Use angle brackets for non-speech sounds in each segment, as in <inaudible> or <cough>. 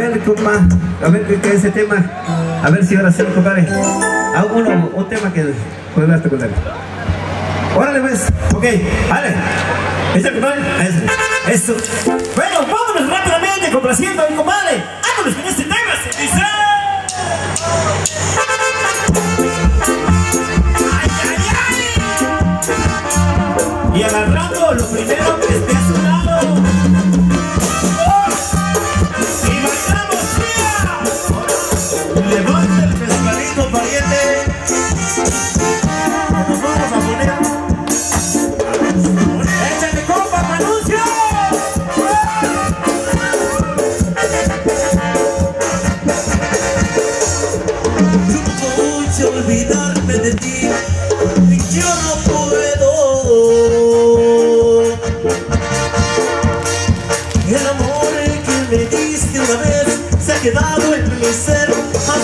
A ver, compa, a ver qué es ese tema. A ver si ahora sí, compadre. Ah, uno, un tema que podrás tocar. Órale, pues. Ok, vale. ¿Eso, compadre? Eso. Eso. Bueno, vámonos rápidamente complaciendo a mi compadre. Vámonos con este tema, se dice. Y agarrando lo primero que esté a su lado.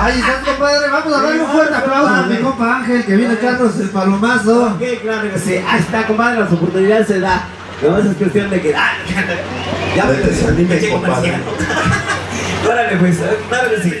Ay, santo padre, vamos a darle un fuerte aplauso a mi compa Ángel que viene echarnos el palomazo. Ok, claro que sí. Ahí está, compadre, las oportunidades se da. No es cuestión de que. Ah, <laughs> ya me desanime, compadre. <laughs> Órale, pues, eh, claro que sí.